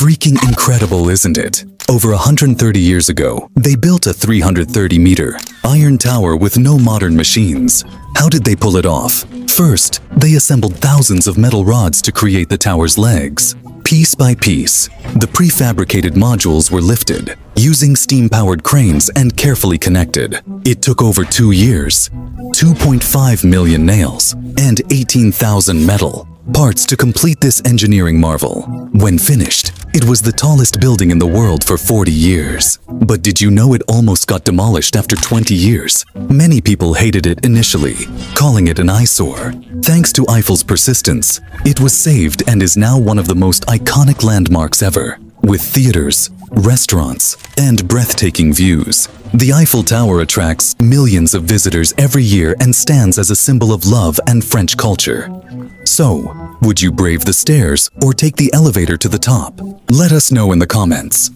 Freaking incredible, isn't it? Over 130 years ago, they built a 330-meter iron tower with no modern machines. How did they pull it off? First, they assembled thousands of metal rods to create the tower's legs. Piece by piece, the prefabricated modules were lifted, using steam-powered cranes and carefully connected. It took over two years, 2.5 million nails, and 18,000 metal parts to complete this engineering marvel. When finished, it was the tallest building in the world for 40 years. But did you know it almost got demolished after 20 years? Many people hated it initially, calling it an eyesore. Thanks to Eiffel's persistence, it was saved and is now one of the most iconic landmarks ever. With theaters, restaurants, and breathtaking views, the Eiffel Tower attracts millions of visitors every year and stands as a symbol of love and French culture. So, would you brave the stairs or take the elevator to the top? Let us know in the comments.